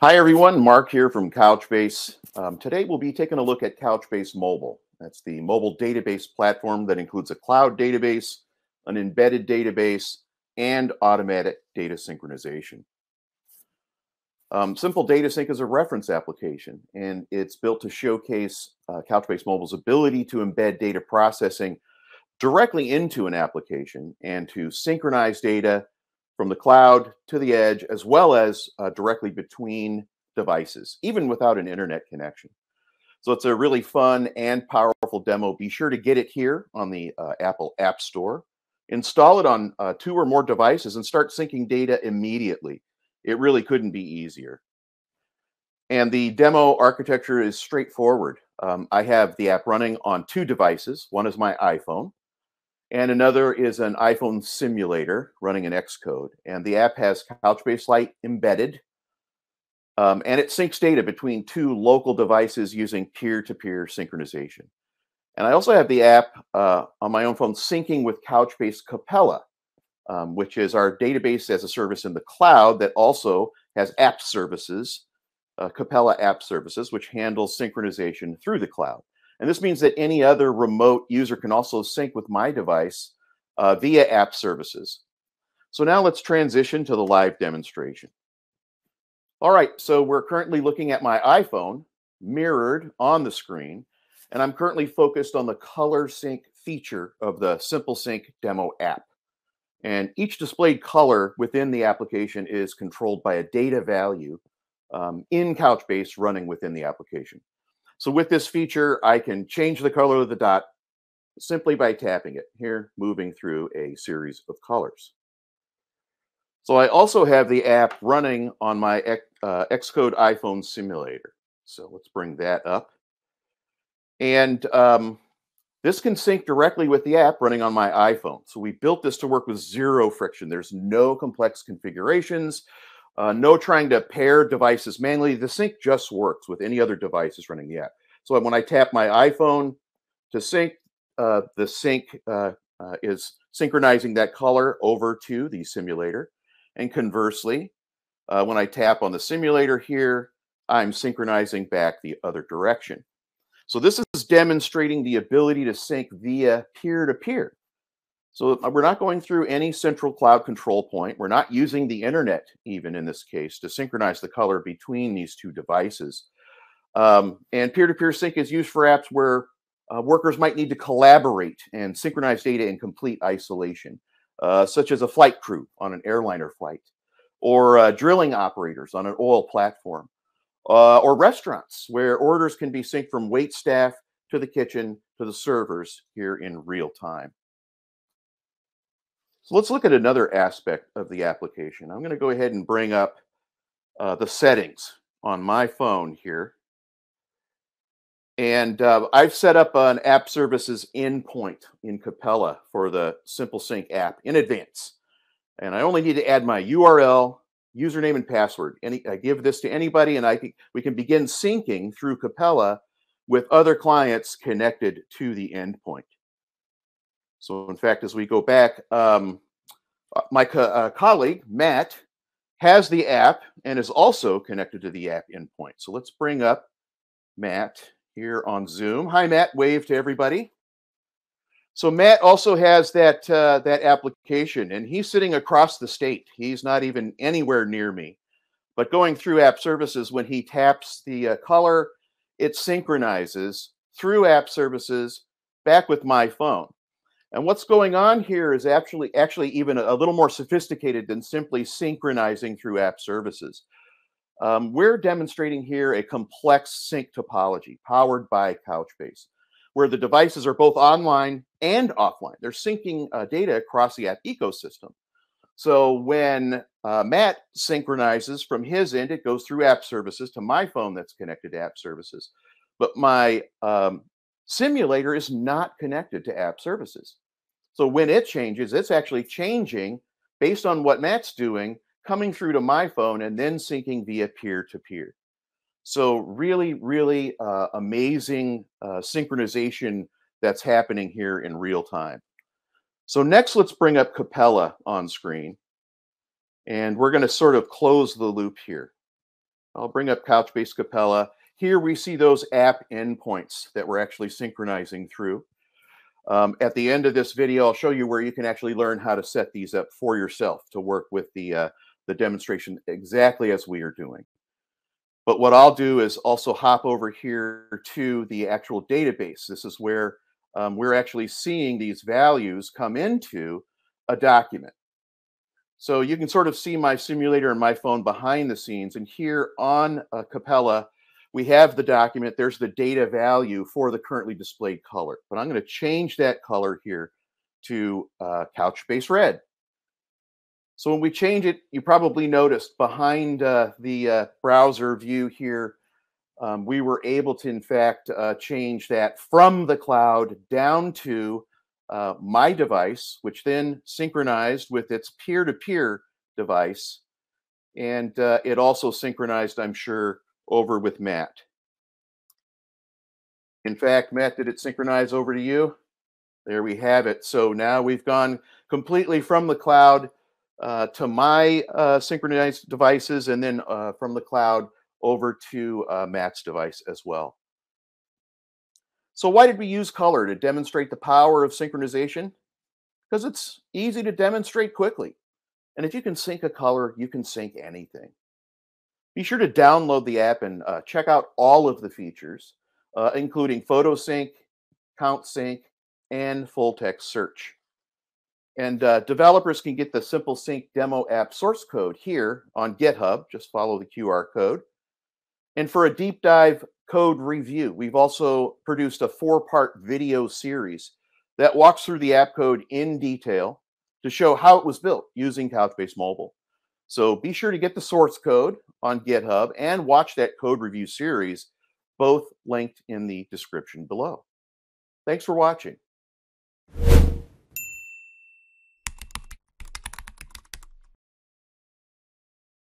Hi, everyone. Mark here from Couchbase. Um, today, we'll be taking a look at Couchbase Mobile. That's the mobile database platform that includes a cloud database, an embedded database, and automatic data synchronization. Um, Simple Data Sync is a reference application, and it's built to showcase uh, Couchbase Mobile's ability to embed data processing directly into an application and to synchronize data from the cloud to the edge, as well as uh, directly between devices, even without an internet connection. So it's a really fun and powerful demo. Be sure to get it here on the uh, Apple App Store. Install it on uh, two or more devices and start syncing data immediately. It really couldn't be easier. And the demo architecture is straightforward. Um, I have the app running on two devices. One is my iPhone, and another is an iPhone simulator running an Xcode. And the app has Couchbase Lite embedded, um, and it syncs data between two local devices using peer-to-peer synchronization. And I also have the app uh, on my own phone syncing with Couchbase Capella, um, which is our database as a service in the cloud that also has app services, uh, Capella app services, which handles synchronization through the cloud. And this means that any other remote user can also sync with my device uh, via app services. So now let's transition to the live demonstration. All right, so we're currently looking at my iPhone mirrored on the screen, and I'm currently focused on the color sync feature of the Simple Sync demo app. And each displayed color within the application is controlled by a data value um, in Couchbase running within the application. So with this feature, I can change the color of the dot simply by tapping it here, moving through a series of colors. So I also have the app running on my uh, Xcode iPhone simulator. So let's bring that up. And um, this can sync directly with the app running on my iPhone. So we built this to work with zero friction. There's no complex configurations. Uh, no trying to pair devices manually. The sync just works with any other devices running the app. So when I tap my iPhone to sync, uh, the sync uh, uh, is synchronizing that color over to the simulator. And conversely, uh, when I tap on the simulator here, I'm synchronizing back the other direction. So this is demonstrating the ability to sync via peer-to-peer. -peer. So uh, we're not going through any central cloud control point. We're not using the internet, even in this case, to synchronize the color between these two devices. Um, and peer-to-peer sync is used for apps where uh, workers might need to collaborate and synchronize data in complete isolation, uh, such as a flight crew on an airliner flight, or uh, drilling operators on an oil platform, uh, or restaurants where orders can be synced from wait staff to the kitchen to the servers here in real time. So let's look at another aspect of the application. I'm going to go ahead and bring up uh, the settings on my phone here. And uh, I've set up an app services endpoint in Capella for the Simple Sync app in advance. And I only need to add my URL, username, and password. Any, I give this to anybody, and I think we can begin syncing through Capella with other clients connected to the endpoint. So in fact, as we go back, um, uh, my co uh, colleague, Matt, has the app and is also connected to the app endpoint. So let's bring up Matt here on Zoom. Hi, Matt. Wave to everybody. So Matt also has that uh, that application, and he's sitting across the state. He's not even anywhere near me. But going through app services, when he taps the uh, color, it synchronizes through app services back with my phone. And what's going on here is actually actually even a, little more sophisticated than simply synchronizing through app services. Um, we're demonstrating here a complex sync topology powered by Couchbase, where the devices are both online and offline. They're syncing uh, data across the app ecosystem. So when uh, Matt synchronizes from his end, it goes through app services to my phone that's connected to app services. But my um, simulator is not connected to app services. So when it changes, it's actually changing based on what Matt's doing, coming through to my phone and then syncing via peer to peer. So really, really uh, amazing uh, synchronization that's happening here in real time. So next, let's bring up Capella on screen. And we're going to sort of close the loop here. I'll bring up Couchbase Capella. Here we see those app endpoints that we're actually synchronizing through. Um, at the end of this video, I'll show you where you can actually learn how to set these up for yourself to work with the, uh, the demonstration exactly as we are doing. But what I'll do is also hop over here to the actual database. This is where um, we're actually seeing these values come into a document. So you can sort of see my simulator and my phone behind the scenes. And here on uh, Capella, we have the document. There's the data value for the currently displayed color. But I'm going to change that color here to uh, Couchbase Red. So when we change it, you probably noticed behind uh, the uh, browser view here, um, we were able to, in fact, uh, change that from the cloud down to uh, my device, which then synchronized with its peer-to-peer device. And uh, it also synchronized, I'm sure, over with Matt. In fact, Matt, did it synchronize over to you? There we have it. So now we've gone completely from the cloud uh, to my uh, synchronized devices and then uh, from the cloud over to uh, Matt's device as well. So why did we use color to demonstrate the power of synchronization? Because it's easy to demonstrate quickly. And if you can sync a color, you can sync anything. Be sure to download the app and uh, check out all of the features, uh, including photo sync, count sync, and full text search. And uh, developers can get the Simple Sync demo app source code here on GitHub. Just follow the QR code. And for a deep dive code review, we've also produced a four part video series that walks through the app code in detail to show how it was built using Couchbase Mobile. So be sure to get the source code on GitHub and watch that code review series, both linked in the description below. Thanks for watching.